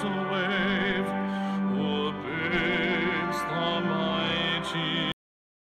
so well.